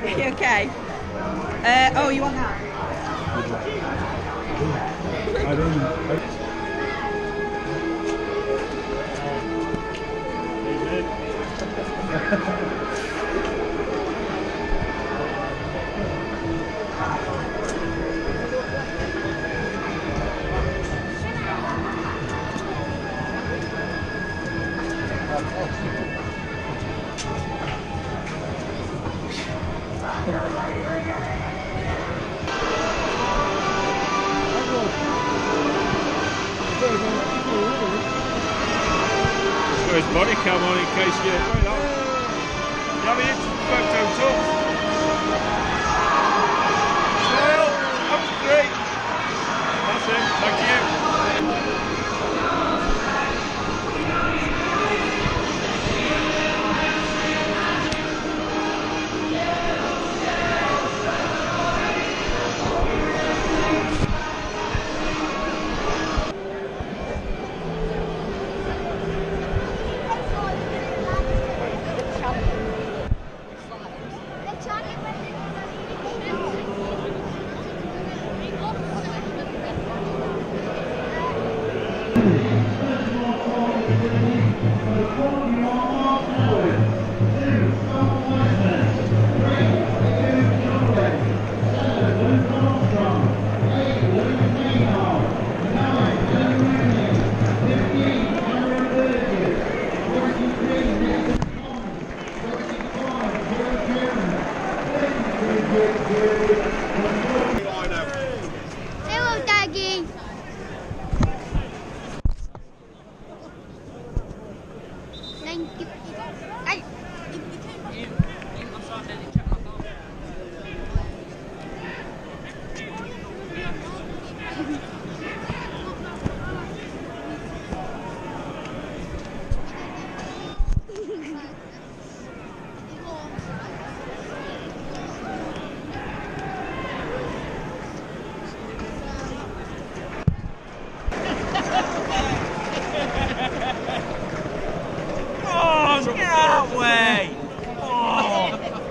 okay? Uh, oh, you want that? I didn't. He's got his body cam on in case you. Wait up. You have it photo top. Smile. Hello,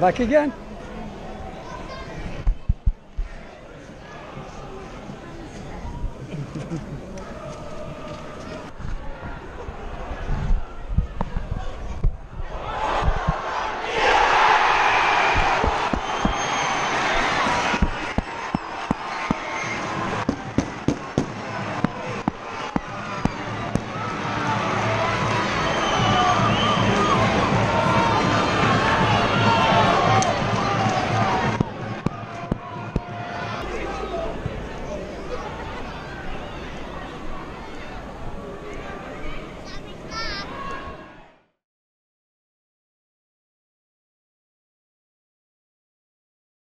Back again.